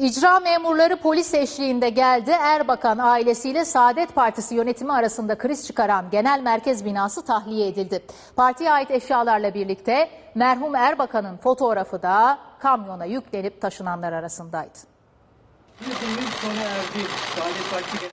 İcra memurları polis eşliğinde geldi. Erbakan ailesiyle Saadet Partisi yönetimi arasında kriz çıkaran genel merkez binası tahliye edildi. Partiye ait eşyalarla birlikte merhum Erbakan'ın fotoğrafı da kamyona yüklenip taşınanlar arasındaydı.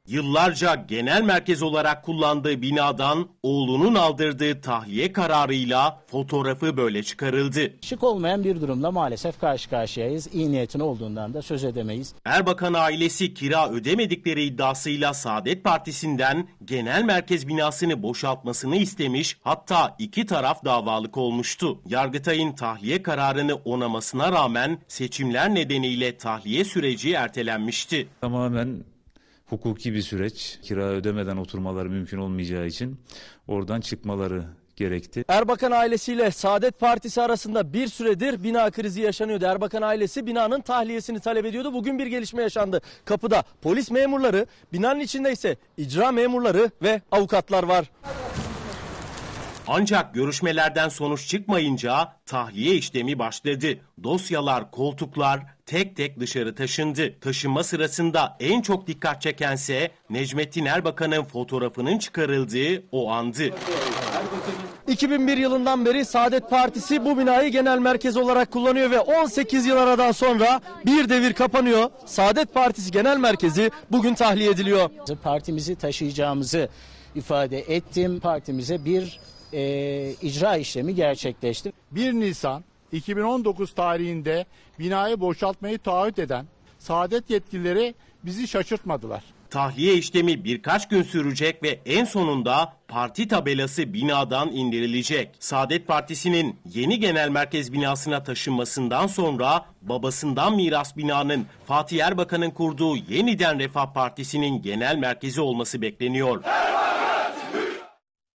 Yıllarca genel merkez olarak kullandığı binadan oğlunun aldırdığı tahliye kararıyla fotoğrafı böyle çıkarıldı. Şık olmayan bir durumla maalesef karşı karşıyayız. İyi niyetin olduğundan da söz edemeyiz. Erbakan ailesi kira ödemedikleri iddiasıyla Saadet Partisi'nden genel merkez binasını boşaltmasını istemiş hatta iki taraf davalık olmuştu. Yargıtay'ın tahliye kararını onamasına rağmen seçimler nedeniyle tahliye süreci ertelenmişti. Tamamen hukuki bir süreç. Kira ödemeden oturmaları mümkün olmayacağı için oradan çıkmaları gerekti. Erbakan ailesiyle Saadet Partisi arasında bir süredir bina krizi yaşanıyordu. Erbakan ailesi binanın tahliyesini talep ediyordu. Bugün bir gelişme yaşandı. Kapıda polis memurları, binanın içinde ise icra memurları ve avukatlar var. Ancak görüşmelerden sonuç çıkmayınca tahliye işlemi başladı. Dosyalar, koltuklar tek tek dışarı taşındı. Taşınma sırasında en çok dikkat çekense Necmettin Erbakan'ın fotoğrafının çıkarıldığı o andı. 2001 yılından beri Saadet Partisi bu binayı genel merkez olarak kullanıyor ve 18 yıl aradan sonra bir devir kapanıyor. Saadet Partisi genel merkezi bugün tahliye ediliyor. Partimizi taşıyacağımızı ifade ettim. Partimize bir e, icra işlemi gerçekleşti. 1 Nisan 2019 tarihinde binayı boşaltmayı taahhüt eden Saadet yetkilileri bizi şaşırtmadılar. Tahliye işlemi birkaç gün sürecek ve en sonunda parti tabelası binadan indirilecek. Saadet Partisi'nin yeni genel merkez binasına taşınmasından sonra babasından miras binanın Fatih Erbakan'ın kurduğu yeniden Refah Partisi'nin genel merkezi olması bekleniyor.